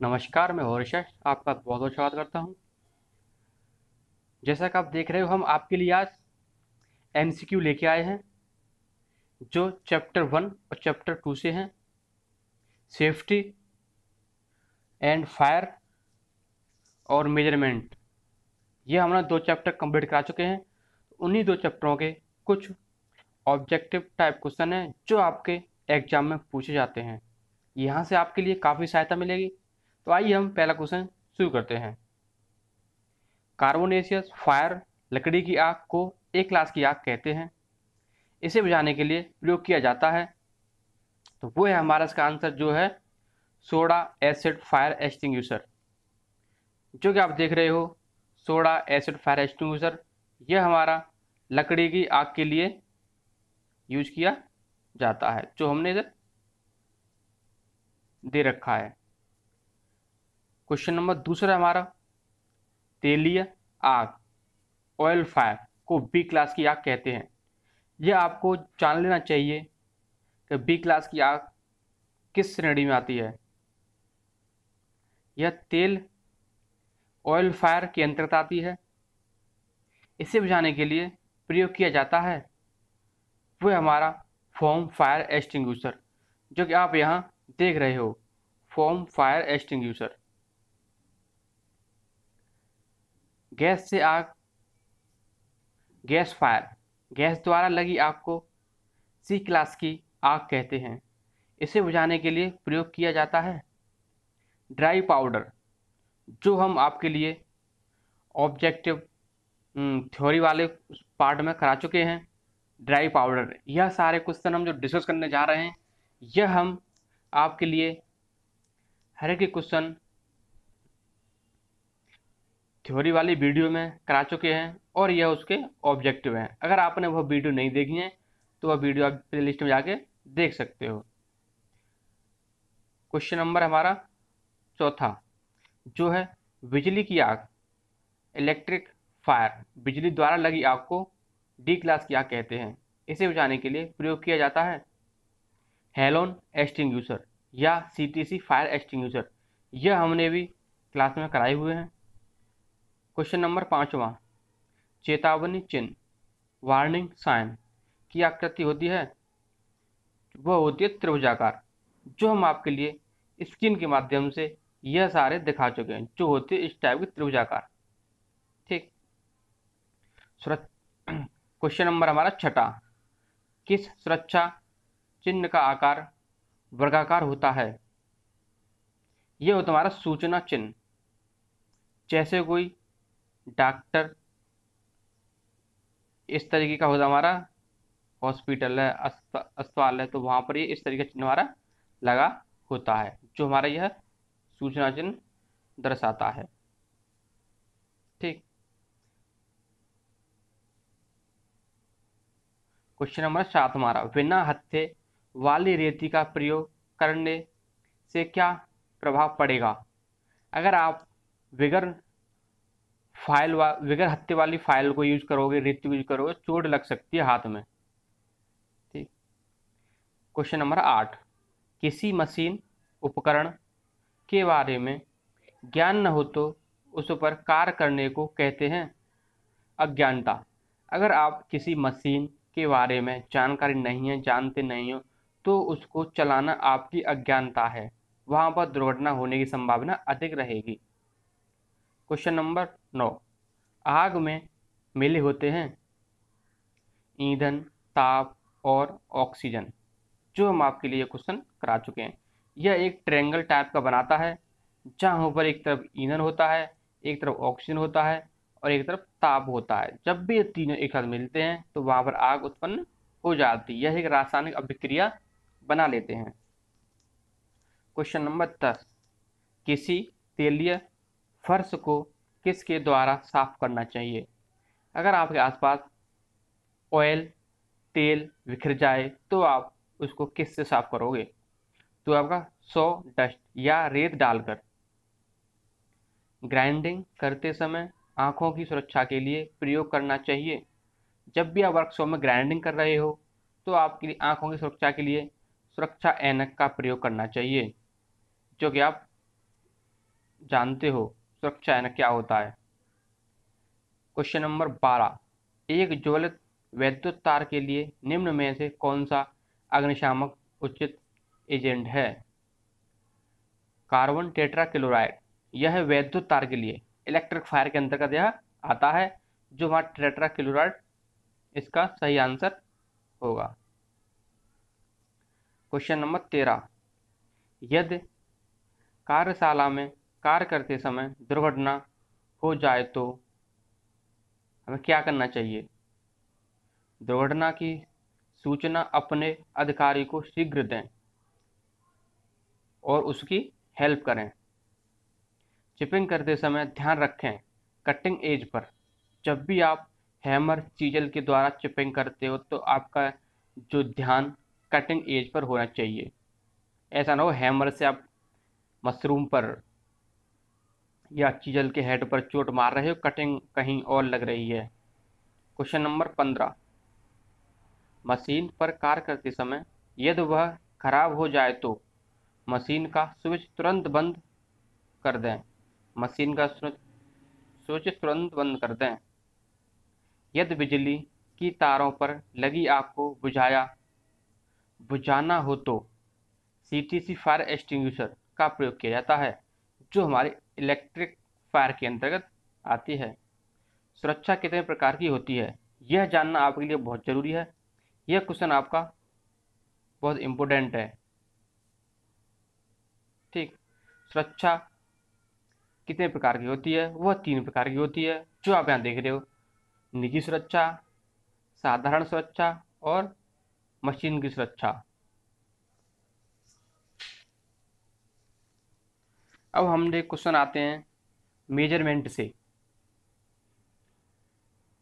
नमस्कार, मैं हौरिश आपका बहुत बहुत स्वागत करता हूँ। जैसा कि आप देख रहे हो, हम आपके लिए आज एमसीक्यू लेके आए हैं, जो चैप्टर वन और चैप्टर टू से हैं। सेफ्टी एंड फायर और मेज़रमेंट ये हमने दो चैप्टर कंप्लीट करा चुके हैं। उन्हीं दो चैप्टरों के कुछ ऑब्जेक्टिव टाइप क्वेश्चन हैं, जो आपके एग्ज़ाम में पूछे जाते हैं। यहाँ से आपके लिए काफ़ी सहायता मिलेगी। तो आइए हम पहला क्वेश्चन शुरू करते हैं। कार्बोनेशियस फायर लकड़ी की आग को एक क्लास की आग कहते हैं। इसे बुझाने के लिए प्रयोग किया जाता है। तो वो है हमारा इसका आंसर जो है सोडा एसिड फायर एक्सटिंग्यूशर जो कि आप देख रहे हो सोडा एसिड फायर एक्सटिंग्यूशर यह हमारा लकड़ी की आग के लिए यूज़ किया जाता है, जो हमने इधर दे रखा है। क्वेश्चन नंबर दूसरा हमारा। तेलीय आग ऑयल फायर को बी क्लास की आग कहते हैं। यह आपको जान लेना चाहिए कि बी क्लास की आग किस श्रेणी में आती है। यह तेल ऑयल फायर के अंतर्गत आती है। इसे बुझाने के लिए प्रयोग किया जाता है। वह हमारा फॉर्म फायर एक्सटिंग्यूशर जो कि आप यहाँ देख रहे हो। फॉर्म फायर एक्सटिंग्यूशर गैस से आग, गैस फायर, गैस द्वारा लगी आग को सी क्लास की आग कहते हैं। इसे बुझाने के लिए प्रयोग किया जाता है। ड्राई पाउडर, जो हम आपके लिए ऑब्जेक्टिव थ्योरी वाले पार्ट में करा चुके हैं। ड्राई पाउडर, यह सारे क्वेश्चन हम जो डिस्कस करने जा रहे हैं, यह हम आपके लिए हर एक क्वेश्चन थ्योरी वाली वीडियो में करा चुके हैं और यह उसके ऑब्जेक्टिव हैं। अगर आपने वह वीडियो नहीं देखी है तो वह वीडियो आप प्ले लिस्ट में जाके देख सकते हो। क्वेश्चन नंबर हमारा चौथा, जो है बिजली की आग, इलेक्ट्रिक फायर, बिजली द्वारा लगी आग को डी क्लास की आग कहते हैं। इसे बुझाने के लिए प्रयोग किया जाता है हेलोन एक्सटिंग्यूशर या सीटीसी फायर एक्सटिंग्यूशर यह हमने भी क्लास में कराए हुए हैं। क्वेश्चन नंबर पाँचवा। चेतावनी चिन्ह वार्निंग साइन की आकृति होती है। वह होती है त्रिभुजाकार, जो हम आपके लिए स्क्रीन के माध्यम से यह सारे दिखा चुके हैं, जो होते हैं इस टाइप के त्रिभुजाकार। ठीक। क्वेश्चन नंबर हमारा छठा। किस सुरक्षा चिन्ह का आकार वर्गाकार होता है? यह होता हमारा सूचना चिन्ह। जैसे कोई डॉक्टर, इस तरीके का होता हमारा हॉस्पिटल है अस्पताल है तो वहाँ पर ये इस तरीके का चिन्ह हमारा लगा होता है, जो हमारा यह सूचना चिन्ह दर्शाता है। ठीक। क्वेश्चन नंबर सात हमारा, बिना हत्थे वाली रेती का प्रयोग करने से क्या प्रभाव पड़ेगा? अगर आप विगर फ़ाइल वा विगर हत्थे वाली फ़ाइल को यूज़ करोगे रेती यूज़ करोगे, चोट लग सकती है हाथ में। ठीक। क्वेश्चन नंबर आठ। किसी मशीन, उपकरण के बारे में ज्ञान न हो तो उस पर कार्य करने को कहते हैं अज्ञानता। अगर आप किसी मशीन के बारे में जानकारी नहीं है, जानते नहीं हो तो उसको चलाना आपकी अज्ञानता है। वहाँ पर दुर्घटना होने की संभावना अधिक रहेगी। क्वेश्चन नंबर नौ। आग में मिले होते हैं ईंधन, ताप और ऑक्सीजन, जो हम आपके लिए क्वेश्चन करा चुके हैं। यह एक ट्रेंगल टाइप का बनाता है, जहाँ ऊपर एक तरफ़ ईंधन होता है, एक तरफ़ ऑक्सीजन होता है और एक तरफ़ ताप होता है। जब भी ये तीनों एक साथ मिलते हैं तो वहाँ पर आग उत्पन्न हो जाती है। यह एक रासायनिक अभिक्रिया बना लेते हैं। क्वेश्चन नंबर दस। किसी तेलीय फर्श को किसके द्वारा साफ़ करना चाहिए? अगर आपके आसपास ऑयल तेल बिखर जाए तो आप उसको किस से साफ़ करोगे? तो आपका सौ डस्ट या रेत डालकर ग्राइंडिंग करते समय आँखों की सुरक्षा के लिए प्रयोग करना चाहिए। जब भी आप वर्कशॉप में ग्राइंडिंग कर रहे हो तो आपकी आँखों की सुरक्षा के लिए सुरक्षा ऐनक का प्रयोग करना चाहिए, जो कि आप जानते हो। सुरक्षा न क्या होता है? क्वेश्चन नंबर बारह। एक ज्वलित वैद्युत तार के लिए निम्न में से कौन सा अग्निशामक उचित एजेंट है? कार्बन टेट्रा क्लोराइड यह वैद्युत तार के लिए। इलेक्ट्रिक फायर के अंतर्गत यह आता है, जो हमारा टेट्रा क्लोराइड इसका सही आंसर होगा। क्वेश्चन नंबर तेरह। यदि कार्यशाला में कार्य करते समय दुर्घटना हो जाए तो हमें क्या करना चाहिए? दुर्घटना की सूचना अपने अधिकारी को शीघ्र दें और उसकी हेल्प करें। चिपिंग करते समय ध्यान रखें कटिंग एज पर। जब भी आप हैमर चीजल के द्वारा चिपिंग करते हो तो आपका जो ध्यान कटिंग एज पर होना चाहिए। ऐसा ना हो हैमर से आप मशरूम पर या चीजल के हेड पर चोट मार रहे हो, कटिंग कहीं और लग रही है? क्वेश्चन नंबर पंद्रह। मशीन पर कार्य करते समय यदि वह खराब हो जाए तो मशीन का स्विच तुरंत बंद कर दें। मशीन का स्विच तुरंत बंद कर दें। यदि बिजली की तारों पर लगी आग को बुझाया, बुझाना हो तो C T C fire extinguisher का प्रयोग किया जाता है। जो हमारे इलेक्ट्रिक फायर के अंतर्गत आती है, सुरक्षा कितने प्रकार की होती है, यह जानना आपके लिए बहुत ज़रूरी है। यह क्वेश्चन आपका बहुत इम्पोर्टेंट है। ठीक, सुरक्षा कितने प्रकार की होती है, वह तीन प्रकार की होती है, जो आप यहाँ देख रहे हो। निजी सुरक्षा, साधारण सुरक्षा और मशीन की सुरक्षा। अब हम देख क्वेश्चन आते हैं मेज़रमेंट से।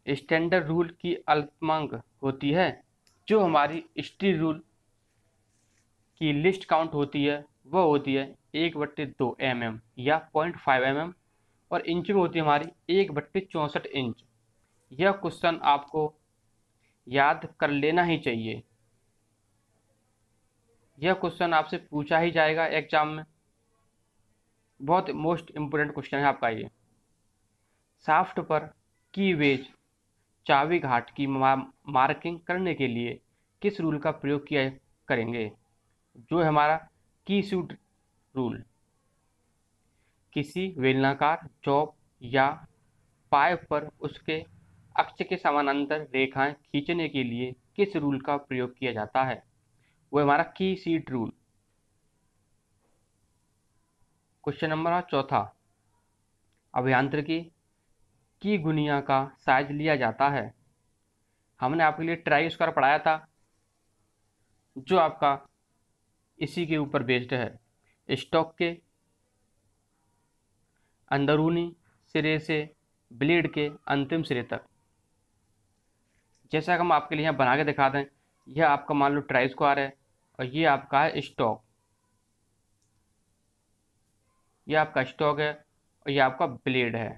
स्टैंडर्ड रूल की अल्पमांक होती है, जो हमारी स्टील रूल की लिस्ट काउंट होती है, वह होती है एक बट्टे दो एम mm या पॉइंट फाइव एम mm और इंच में होती है हमारी एक बट्टे चौंसठ इंच। यह क्वेश्चन आपको याद कर लेना ही चाहिए। यह क्वेश्चन आपसे पूछा ही जाएगा एग्ज़ाम में। बहुत मोस्ट इम्पोर्टेंट क्वेश्चन है आपका ये। साफ्ट पर की वेज चावी घाट की मार्किंग करने के लिए किस रूल का प्रयोग किया करेंगे? जो है हमारा की सूट रूल किसी वेलनाकार जॉब या पाइप पर उसके अक्ष के समानांतर रेखाएँ खींचने के लिए किस रूल का प्रयोग किया जाता है? वो हमारा की सीट रूल क्वेश्चन नंबर चौथा। अभियांत्रिकी की गुनिया का साइज़ लिया जाता है। हमने आपके लिए ट्राई स्क्वायर पढ़ाया था, जो आपका इसी के ऊपर बेस्ड है। स्टॉक के अंदरूनी सिरे से ब्लेड के अंतिम सिरे तक। जैसा कि हम आपके लिए यहाँ बना के दिखा दें, यह आपका मान लो ट्राई स्क्वायर है और ये आपका है स्टॉक ये आपका स्टॉक है और ये आपका ब्लेड है।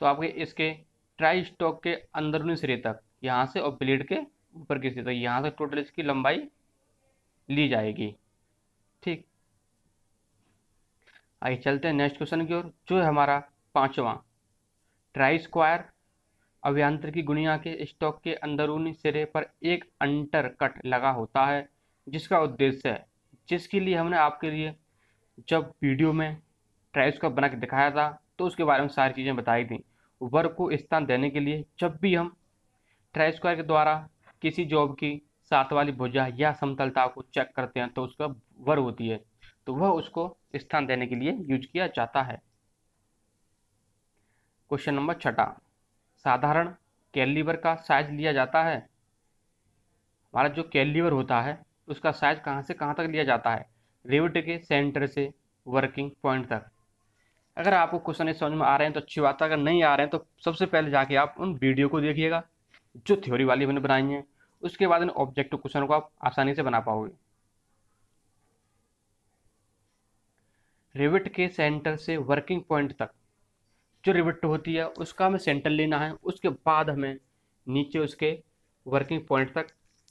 तो आपके इसके ट्राई स्टॉक के अंदरूनी सिरे तक, यहाँ से और ब्लेड के ऊपर की सिरे तक, यहाँ से टोटल इसकी लंबाई ली जाएगी। ठीक। आइए चलते हैं नेक्स्ट क्वेश्चन की ओर, जो है हमारा पांचवा। ट्राई स्क्वायर अभियांत्रिकी गुणिया के स्टॉक के अंदरूनी सिरे पर एक अंटर कट लगा होता है, जिसका उद्देश्य है, जिसके लिए हमने आपके लिए जब वीडियो में ट्राई स्क्वायर बना के दिखाया था तो उसके बारे में सारी चीज़ें बताई थी। वर्ग को स्थान देने के लिए जब भी हम ट्राई स्क्वायर के द्वारा किसी जॉब की सात वाली भुजा या समतलता को चेक करते हैं तो उसका वर्ग होती है। तो वह उसको स्थान देने के लिए यूज़ किया जाता है। क्वेश्चन नंबर छठा। साधारण कैलीवर का साइज़ लिया जाता है। हमारा जो कैलीवर होता है, उसका साइज़ कहाँ से कहाँ तक लिया जाता है? रिविट के सेंटर से वर्किंग पॉइंट तक। अगर आपको क्वेश्चन समझ में आ रहे हैं तो अच्छी बात है, अगर नहीं आ रहे हैं तो सबसे पहले जाके आप उन वीडियो को देखिएगा, जो थ्योरी वाली मैंने बनाई है। उसके बाद इन ऑब्जेक्टिव क्वेश्चन को आप आसानी से बना पाओगे। रिविट के सेंटर से वर्किंग पॉइंट तक। जो रिविट होती है, उसका हमें सेंटर लेना है, उसके बाद हमें नीचे उसके वर्किंग पॉइंट तक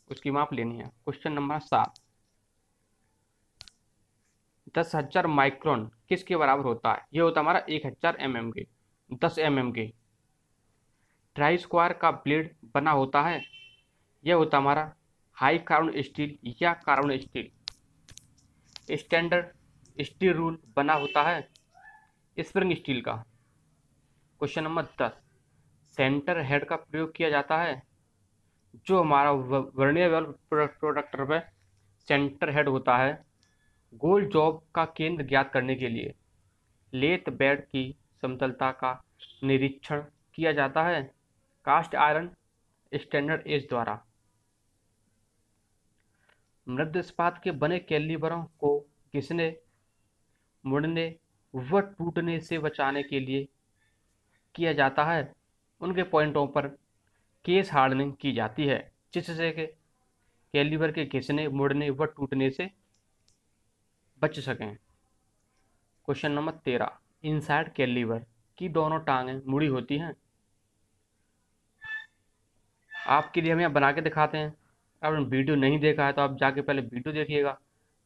उसकी माप लेनी है। क्वेश्चन नंबर सात। दस हज़ार माइक्रोन किसके बराबर होता है? ये होता हमारा एक हज़ार एम एम के, दस एम एम के। ट्राई स्क्वायर का ब्लेड बना होता है। यह होता हमारा हाई कार्बन स्टील या carbon steel. Standard steel rule बना होता है स्प्रिंग स्टील का। क्वेश्चन नंबर दस। सेंटर हेड का प्रयोग किया जाता है। जो हमारा वर्नियर प्रोडक्टर पे सेंटर हेड होता है गोल जॉब का केंद्र ज्ञात करने के लिए लेत बेड की समतलता का निरीक्षण किया जाता है। कास्ट आयरन स्टैंडर्ड एज द्वारा। मृद इस्पात के बने कैलिबरों को किसने मुड़ने व टूटने से बचाने के लिए किया जाता है, उनके पॉइंटों पर केस हार्डनिंग की जाती है, जिससे कि कैलिबर के घिसने मुड़ने व टूटने से बच सकें। क्वेश्चन नंबर तेरह इनसाइड कैलिवर की दोनों टांगें मुड़ी होती हैं। आपके लिए हम यहाँ बना के दिखाते हैं। आपने वीडियो नहीं देखा है तो आप जाके पहले वीडियो देखिएगा।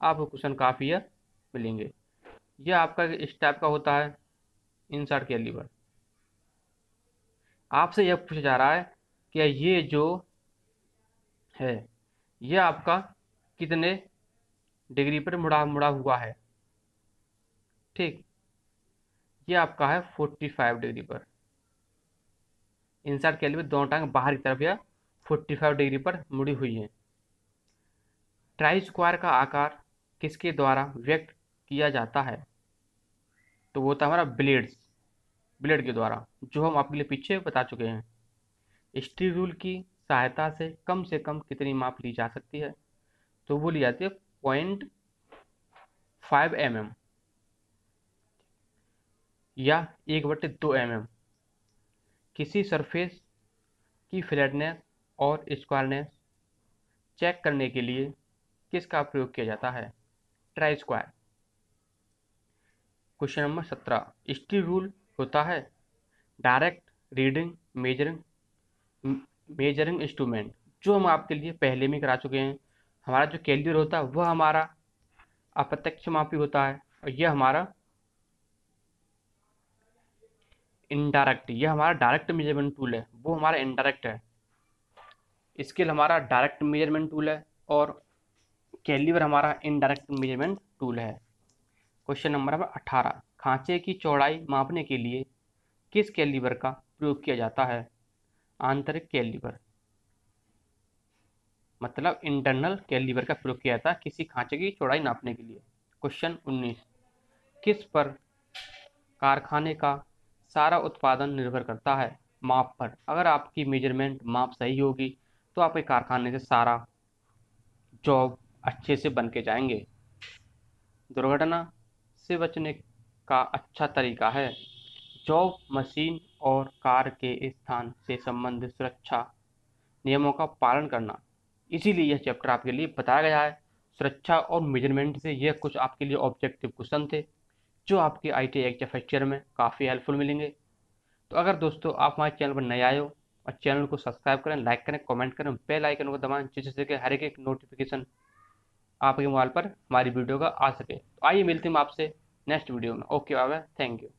आपको क्वेश्चन काफ़ी है, मिलेंगे। यह आपका इस टाइप का होता है इनसाइड कैलिवर आपसे यह पूछा जा रहा है कि ये जो है, यह आपका कितने डिग्री पर मुड़ा मुड़ा हुआ है। ठीक। ये आपका है 45 डिग्री पर। इंसाइड कैलिबर दोनों टांग बाहर की तरफ़ या 45 डिग्री पर मुड़ी हुई है। ट्राई स्क्वायर का आकार किसके द्वारा व्यक्त किया जाता है? तो वो होता है हमारा ब्लेड्स, ब्लेड के द्वारा, जो हम आपके लिए पीछे बता चुके हैं। स्टील रूल की सहायता से कम से कम कितनी माप ली जा सकती है? तो वो ली जाती है पॉइंट फाइव एम एम या एक बटे दो एम एम किसी सरफेस की फ्लैटनेस और स्क्वायरनेस चेक करने के लिए किसका प्रयोग किया जाता है? ट्राई स्क्वायर क्वेश्चन नंबर सत्रह. स्टील रूल होता है direct reading measuring measuring instrument जो हम आपके लिए पहले में करा चुके हैं। हमारा जो कैलियर होता है, वह हमारा अप्रत्यक्ष मापी होता है और यह हमारा इनडायरेक्ट यह हमारा डायरेक्ट मेज़रमेंट टूल है, वो हमारा इनडायरेक्ट है। स्केल हमारा डायरेक्ट मेज़रमेंट टूल है और कैलिवर हमारा इनडायरेक्ट मेज़रमेंट टूल है। क्वेश्चन नंबर अठारह, खांचे की चौड़ाई मापने के लिए किस कैलिवर का प्रयोग किया जाता है? आंतरिक कैलिबर मतलब इंटरनल कैलिबर का प्रयोग किया है किसी खांचे की चौड़ाई नापने के लिए। क्वेश्चन 19 किस पर कारखाने का सारा उत्पादन निर्भर करता है? माप पर। अगर आपकी मेज़रमेंट माप सही होगी तो आपके कारखाने से सारा जॉब अच्छे से बन के जाएँगे। दुर्घटना से बचने का अच्छा तरीका है। जॉब मशीन और कार के स्थान से संबंधित सुरक्षा नियमों का पालन करना। इसीलिए यह चैप्टर आपके लिए बताया गया है। सुरक्षा और मेज़रमेंट से यह कुछ आपके लिए ऑब्जेक्टिव क्वेश्चन थे, जो आपके आई टी ईयर में काफ़ी हेल्पफुल मिलेंगे। तो अगर दोस्तों आप हमारे चैनल पर नए आए हो, और चैनल को सब्सक्राइब करें लाइक करें कमेंट करें बेल आइकन को दबाएँ, जिससे कि हर एक नोटिफिकेशन आपके मोबाइल पर हमारी वीडियो का आ सके। तो आइए मिलते हैं आपसे नेक्स्ट वीडियो में। ओके बाबा थैंक यू